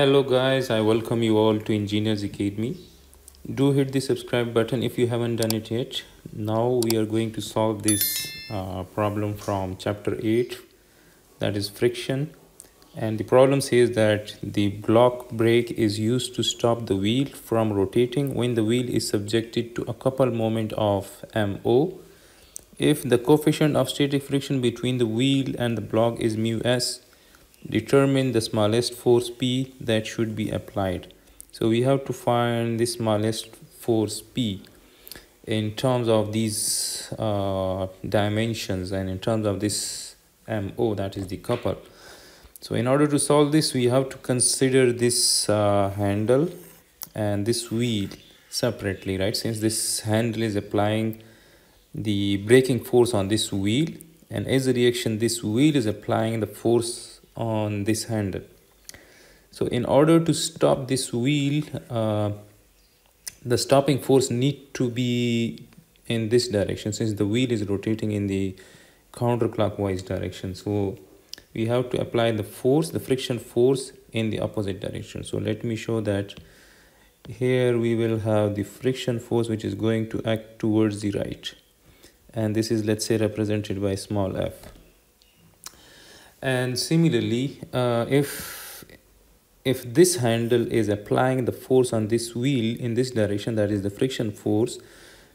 Hello guys, I welcome you all to Engineers Academy. Do hit the subscribe button if you haven't done it yet. Now we are going to solve this uh, problem from chapter 8 that is friction and the problem says that the block brake is used to stop the wheel from rotating when the wheel is subjected to a couple moment of MO. If the coefficient of static friction between the wheel and the block is mu s, determine the smallest force P that should be applied. So we have to find the smallest force P in terms of these uh, dimensions and in terms of this MO that is the couple. So in order to solve this we have to consider this uh, handle and this wheel separately right since this handle is applying the braking force on this wheel and as a reaction this wheel is applying the force on this handle. So in order to stop this wheel uh, the stopping force need to be in this direction since the wheel is rotating in the counterclockwise direction. So we have to apply the force the friction force in the opposite direction. So let me show that here we will have the friction force which is going to act towards the right. And this is let's say represented by small f and similarly uh, if if this handle is applying the force on this wheel in this direction that is the friction force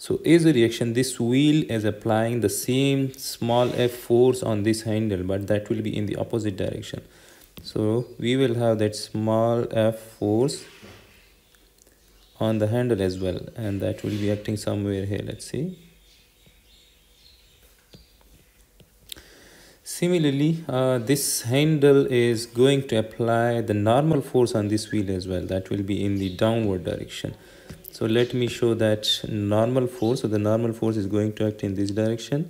so as a reaction this wheel is applying the same small f force on this handle but that will be in the opposite direction. So we will have that small f force on the handle as well and that will be acting somewhere here let's see Similarly, uh, this handle is going to apply the normal force on this wheel as well. That will be in the downward direction. So let me show that normal force. So the normal force is going to act in this direction.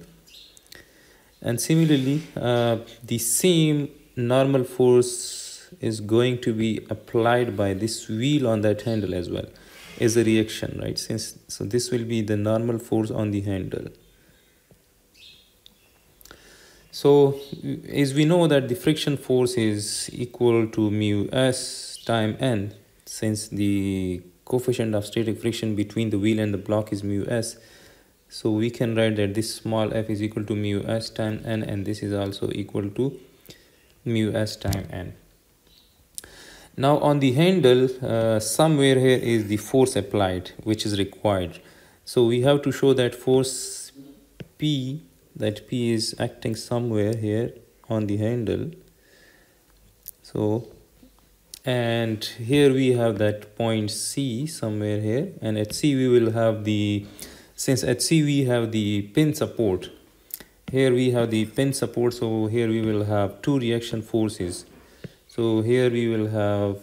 And similarly, uh, the same normal force is going to be applied by this wheel on that handle as well as a reaction, right? Since So this will be the normal force on the handle. So as we know that the friction force is equal to mu s time n since the coefficient of static friction between the wheel and the block is mu s. So we can write that this small f is equal to mu s time n and this is also equal to mu s time n. Now on the handle, uh, somewhere here is the force applied which is required. So we have to show that force P that P is acting somewhere here on the handle. So and here we have that point C somewhere here and at C we will have the since at C we have the pin support here we have the pin support so here we will have two reaction forces. So here we will have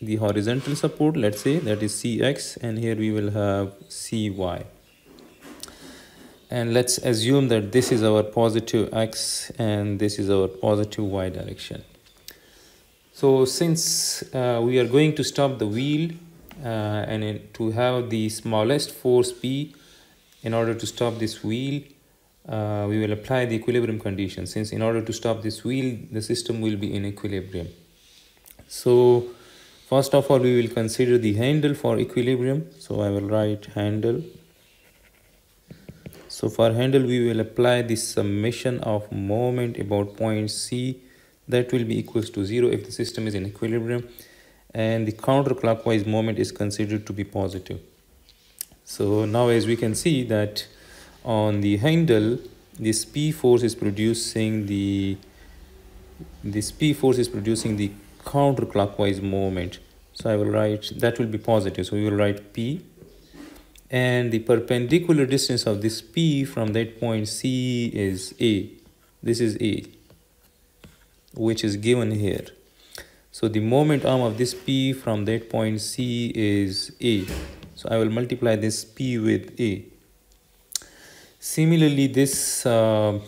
the horizontal support let's say that is cx and here we will have cy and let's assume that this is our positive x and this is our positive y direction. So since uh, we are going to stop the wheel uh, and to have the smallest force p in order to stop this wheel uh, we will apply the equilibrium condition. Since in order to stop this wheel the system will be in equilibrium. So first of all we will consider the handle for equilibrium. So i will write handle so for handle, we will apply the summation of moment about point C that will be equals to zero if the system is in equilibrium and the counterclockwise moment is considered to be positive. So now as we can see that on the handle, this P force is producing the this P force is producing the counterclockwise moment. So I will write that will be positive. So we will write P and the perpendicular distance of this P from that point C is A. This is A, which is given here. So the moment arm of this P from that point C is A. So I will multiply this P with A. Similarly, this uh,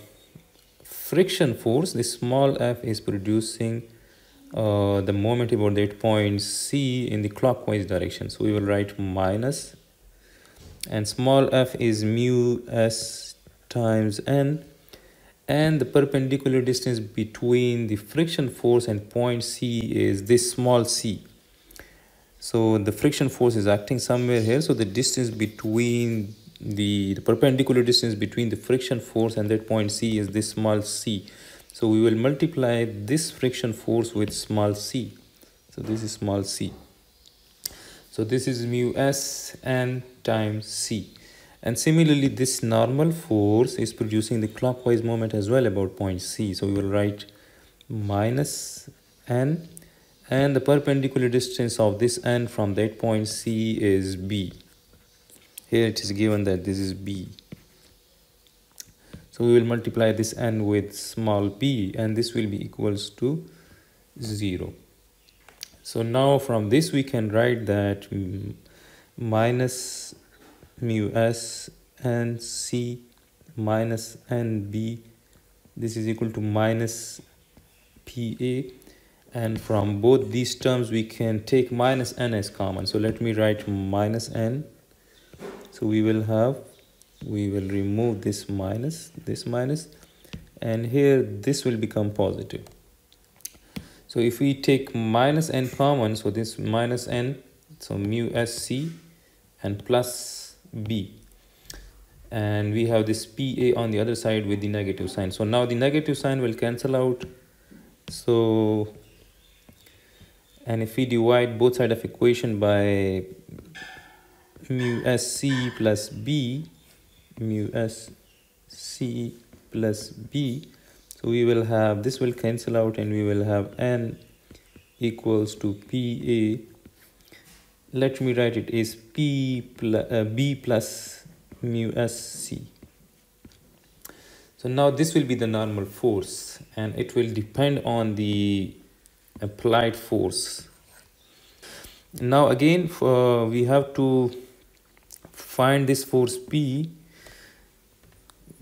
friction force, this small f is producing uh, the moment about that point C in the clockwise direction. So we will write minus and small f is mu s times n and the perpendicular distance between the friction force and point C is this small c. So the friction force is acting somewhere here. So the distance between the, the perpendicular distance between the friction force and that point C is this small c. So we will multiply this friction force with small c. So this is small c. So this is mu s n times c. And similarly, this normal force is producing the clockwise moment as well about point C. So we will write minus n and the perpendicular distance of this n from that point C is b. Here it is given that this is b. So we will multiply this n with small b and this will be equals to 0. So now from this we can write that minus mu s and c minus nb this is equal to minus pa and from both these terms we can take minus n as common. So let me write minus n. So we will have we will remove this minus this minus. And here this will become positive so if we take minus n common so this minus n so mu sc and plus b. And we have this pa on the other side with the negative sign. So now the negative sign will cancel out. So and if we divide both sides of equation by mu sc plus b mu sc plus b so we will have this will cancel out and we will have n equals to pa let me write it is p plus, uh, b plus mu sc so now this will be the normal force and it will depend on the applied force. Now again for, we have to find this force p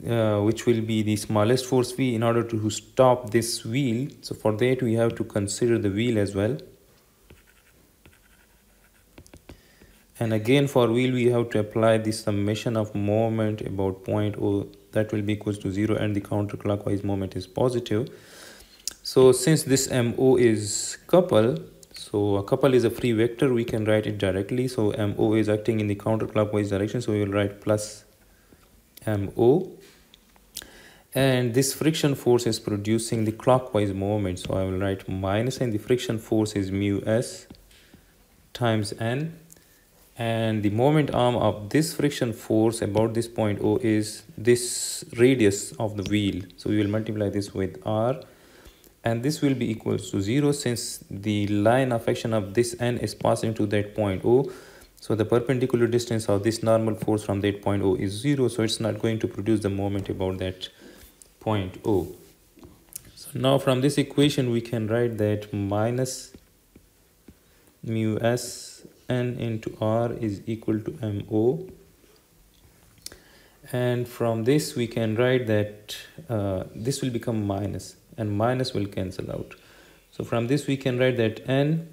uh, which will be the smallest force v in order to stop this wheel. So for that we have to consider the wheel as well. And again for wheel we have to apply the summation of moment about point o. That will be equals to zero and the counterclockwise moment is positive. So since this mo is couple so a couple is a free vector we can write it directly. So mo is acting in the counterclockwise direction so we will write plus mo and this friction force is producing the clockwise moment so i will write minus. minus and the friction force is mu s times n and the moment arm of this friction force about this point O is this radius of the wheel. So we will multiply this with R and this will be equal to 0 since the line of action of this N is passing to that point O. So the perpendicular distance of this normal force from that point O is 0 so it's not going to produce the moment about that point O. So now from this equation we can write that minus mu s n into r is equal to mo and from this we can write that uh, this will become minus and minus will cancel out so from this we can write that n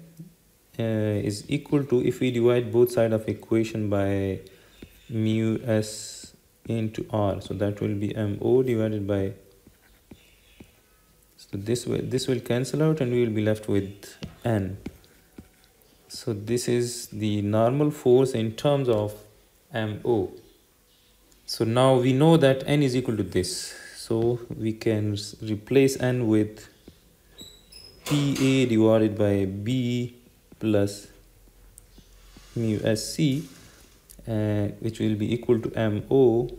uh, is equal to if we divide both side of equation by mu s into r so that will be mo divided by so this way this will cancel out and we will be left with n so this is the normal force in terms of MO. So now we know that N is equal to this. So we can replace N with PA divided by B plus mu SC uh, which will be equal to MO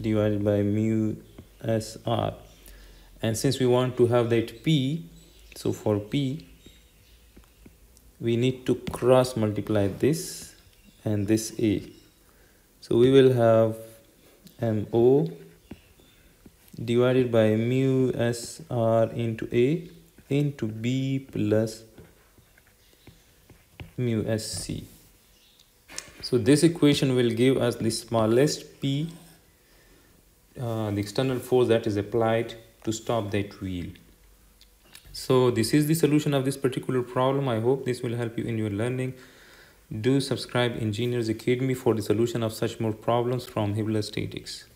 divided by mu SR. And since we want to have that P, so for P we need to cross multiply this and this a. So we will have mo divided by mu sr into a into b plus mu sc so this equation will give us the smallest p uh, the external force that is applied to stop that wheel so this is the solution of this particular problem. I hope this will help you in your learning. Do subscribe Engineers Academy for the solution of such more problems from Hibbeler Statics.